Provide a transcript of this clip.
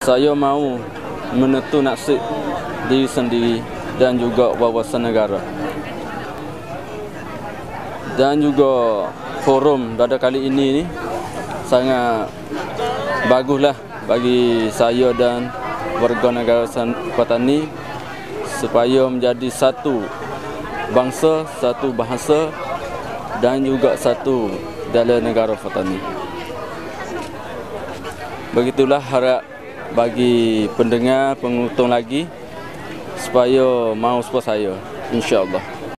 Saya mahu menentu nasib diri sendiri dan juga wawasan negara. Dan juga forum pada kali ini ni sangat baguslah bagi saya dan warga negara Patani supaya menjadi satu bangsa, satu bahasa dan juga satu dalam negara Patani. Begitulah harap bagi pendengar pengutung lagi supaya mau support saya insya-Allah.